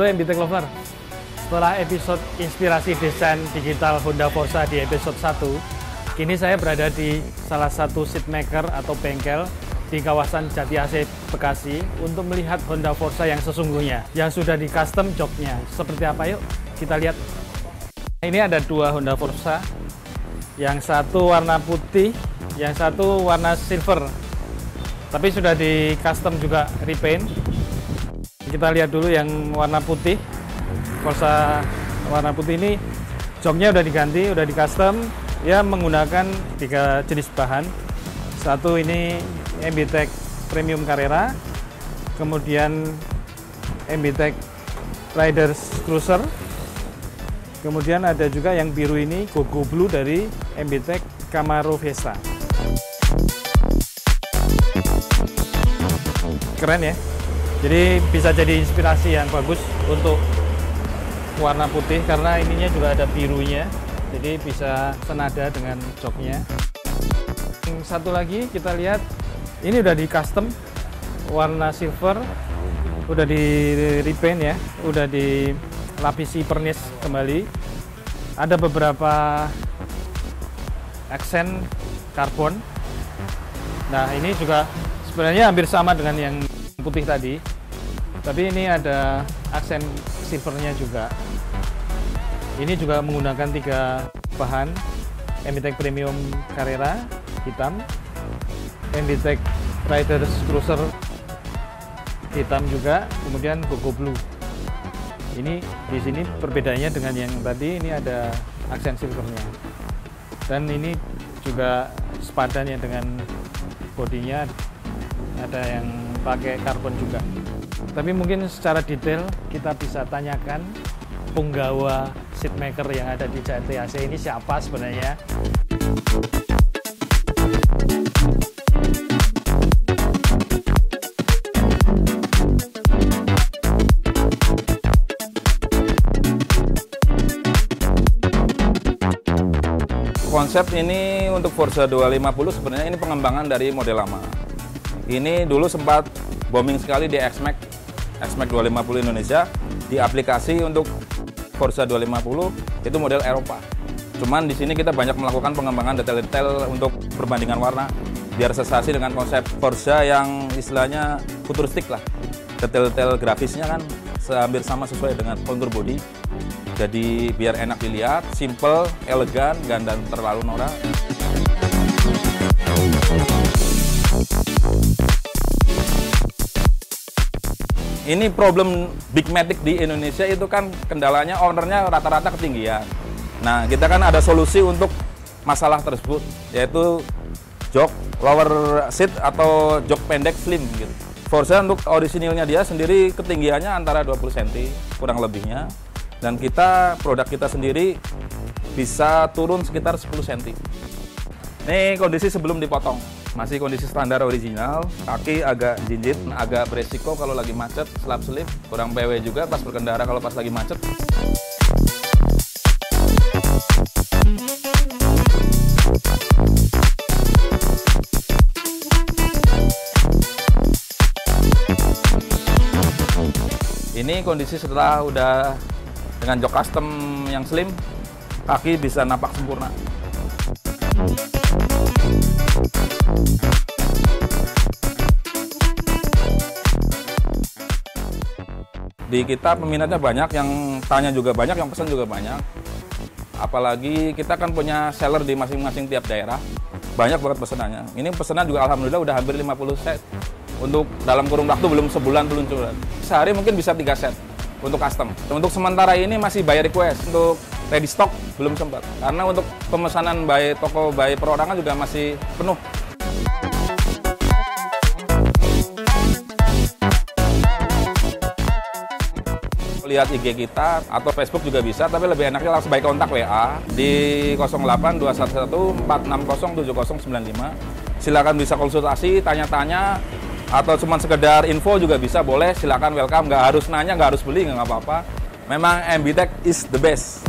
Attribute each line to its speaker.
Speaker 1: MBTech Lover. Setelah episode inspirasi desain digital Honda Forza di episode 1, kini saya berada di salah satu seat maker atau bengkel di kawasan Jati AC Bekasi untuk melihat Honda Forza yang sesungguhnya, yang sudah di custom joknya. Seperti apa yuk? Kita lihat. Ini ada dua Honda Forza, yang satu warna putih, yang satu warna silver. Tapi sudah di custom juga repaint. Kita lihat dulu yang warna putih. Forza warna putih ini joknya udah diganti, udah di custom. Ya menggunakan tiga jenis bahan. Satu ini MBTech Premium Carrera, kemudian MBTech Riders Cruiser, kemudian ada juga yang biru ini Gogo Blue dari MBTech Camaro Vesta. Keren ya, jadi bisa jadi inspirasi yang bagus untuk warna putih karena ininya juga ada birunya, jadi bisa senada dengan joknya. Yang satu lagi kita lihat ini udah di custom warna silver. Udah di repaint ya udah dilapisi pernis kembali. Ada beberapa aksen karbon. Nah ini juga sebenarnya hampir sama dengan yang putih tadi tapi ini ada aksen silvernya juga ini juga menggunakan tiga bahan MBTech Premium Carrera hitam Enditech Riders Cruiser hitam juga, kemudian Gogo Blue. Ini di sini perbedaannya dengan yang tadi ini ada aksen silvernya. Dan ini juga sepadan ya dengan bodinya ada yang pakai karbon juga. Tapi mungkin secara detail kita bisa tanyakan penggawa seatmaker yang ada di JTAC ini siapa sebenarnya.
Speaker 2: Konsep ini untuk Forza 250 sebenarnya ini pengembangan dari model lama. Ini dulu sempat booming sekali di XMAX, XMAX 250 Indonesia, di aplikasi untuk Forza 250 itu model Eropa. Cuman di sini kita banyak melakukan pengembangan detail-detail untuk perbandingan warna biar sensasi dengan konsep Forza yang istilahnya futuristik lah. Detail-detail grafisnya kan hampir sama sesuai dengan kontur body jadi biar enak dilihat, simple, elegan, dan terlalu norak. Ini problem Big Matic di Indonesia itu kan kendalanya ownernya rata-rata ketinggian. Nah, kita kan ada solusi untuk masalah tersebut, yaitu jok lower seat atau jok pendek slim gitu. Forza untuk orisinilnya dia sendiri ketinggiannya antara 20 cm kurang lebihnya dan kita produk kita sendiri bisa turun sekitar 10 cm. Ini kondisi sebelum dipotong, masih kondisi standar original, kaki agak jinjit, agak beresiko kalau lagi macet, slap slip, kurang PW juga pas berkendara kalau pas lagi macet. Ini kondisi setelah udah dengan jok custom yang slim, kaki bisa napak sempurna. Di kita peminatnya banyak, yang tanya juga banyak, yang pesan juga banyak. Apalagi kita kan punya seller di masing-masing tiap daerah. Banyak banget pesanannya. Ini pesanan juga alhamdulillah udah hampir 50 set. Untuk dalam kurun waktu belum sebulan peluncuran. Sehari mungkin bisa 3 set untuk custom. Untuk sementara ini masih bayar request. Untuk ready stock belum sempat. Karena untuk pemesanan by toko by perorangan juga masih penuh. Lihat IG kita atau Facebook juga bisa, tapi lebih enaknya langsung by kontak WA di 08211 460 7095. Silakan bisa konsultasi, tanya-tanya, atau cuma sekedar info juga bisa, boleh. Silakan welcome, nggak harus nanya, nggak harus beli, nggak apa-apa. Memang MBTech is the best.